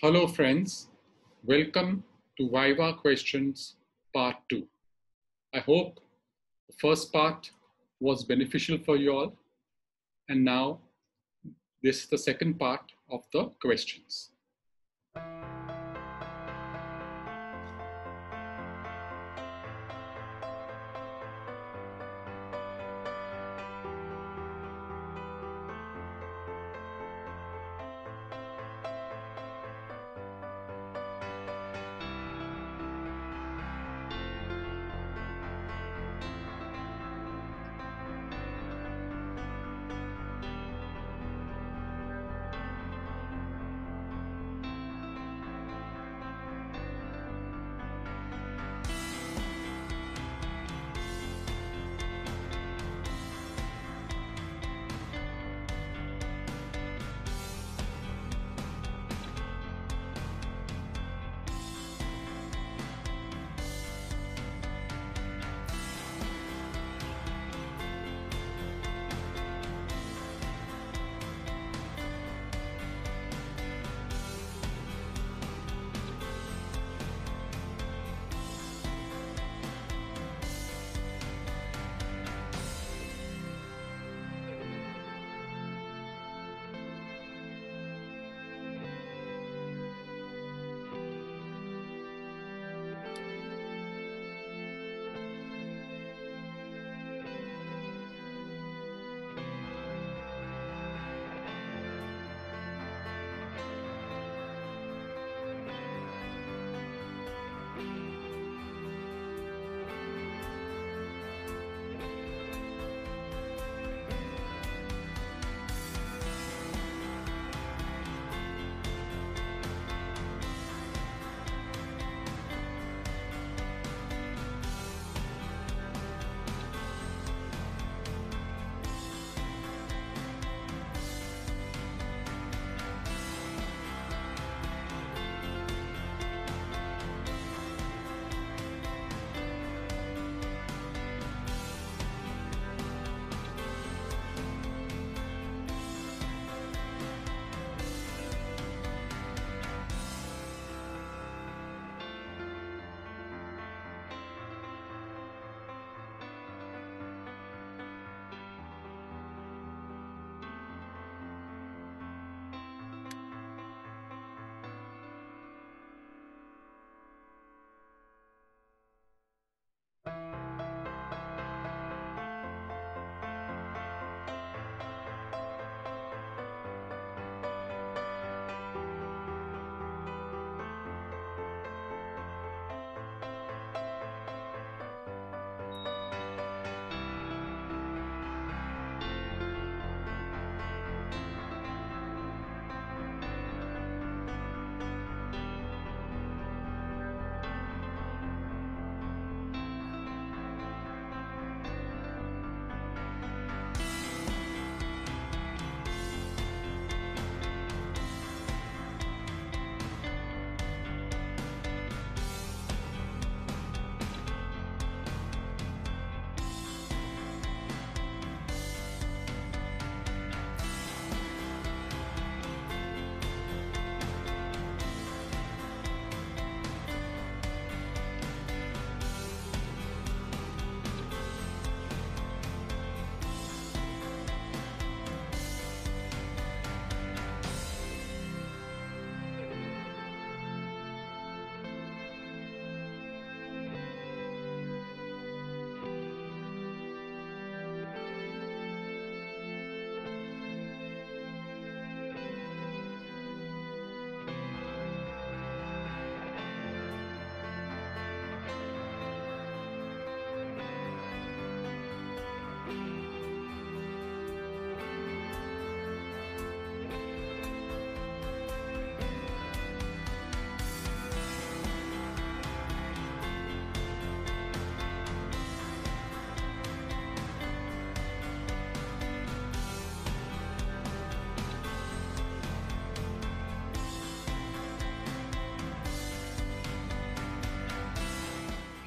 Hello friends, welcome to Viva Questions Part 2. I hope the first part was beneficial for you all and now this is the second part of the questions.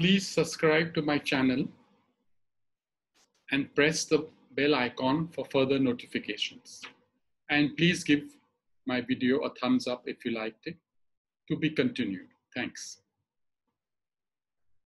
Please subscribe to my channel and press the bell icon for further notifications. And please give my video a thumbs up if you liked it. to be continued. Thanks.